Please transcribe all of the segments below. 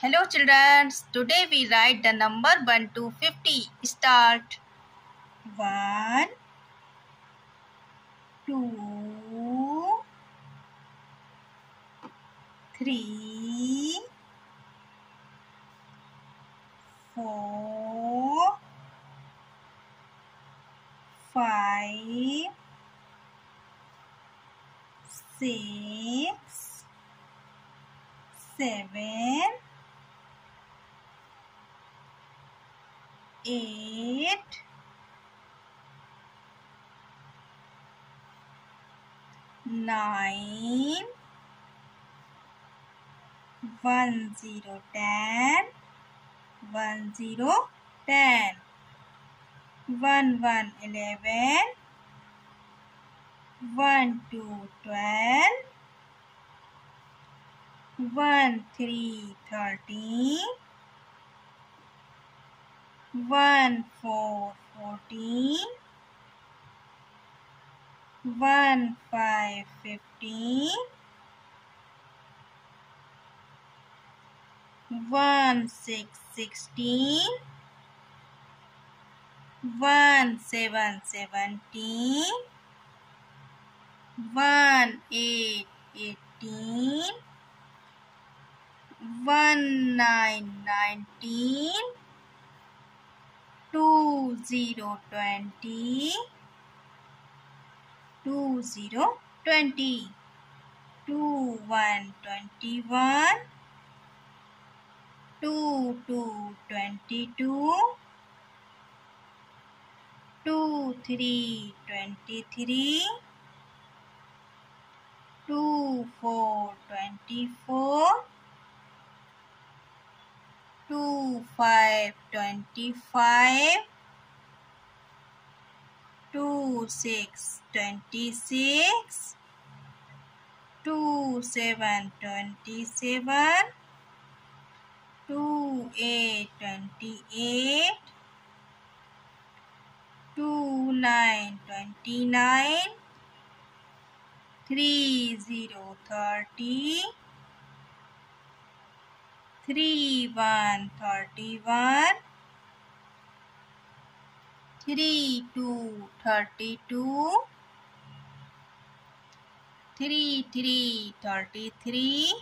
Hello children, today we write the number 1 to 50. Start. 1 2 3 4 5 6 7 eight, nine, one zero ten, one zero ten, one one eleven, one two twelve, one three thirteen one four fourteen, one five fifteen, one six sixteen, one seven seventeen, one eight eighteen, one nine nineteen two zero twenty. two zero twenty. two one twenty one two two twenty two two three twenty three two four twenty four two five twenty five two six twenty six two seven twenty seven two eight twenty eight two nine twenty nine three zero thirty three one thirty one three two thirty two three three thirty three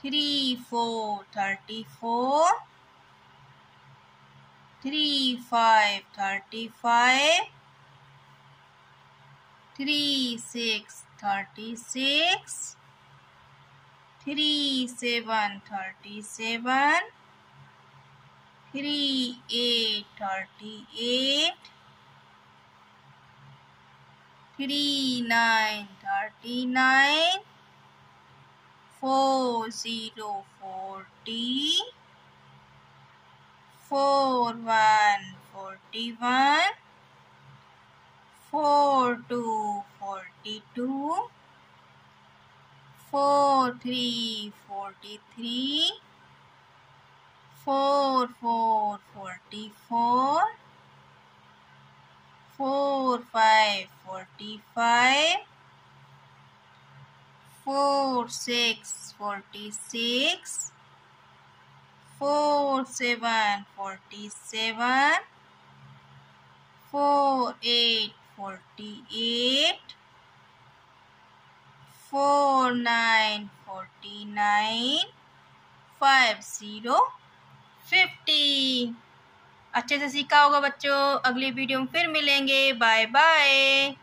three four thirty four three five thirty five three six thirty six three seven thirty seven three eight thirty eight three nine thirty nine four zero. forty four one forty one four two forty two four three forty three four four forty four four five forty five four six forty six four seven forty seven four eight forty eight four nine forty nine five zero fifty अच्छे से सीखा होगा बच्चों अगली video में फिर मिलेंगे bye bye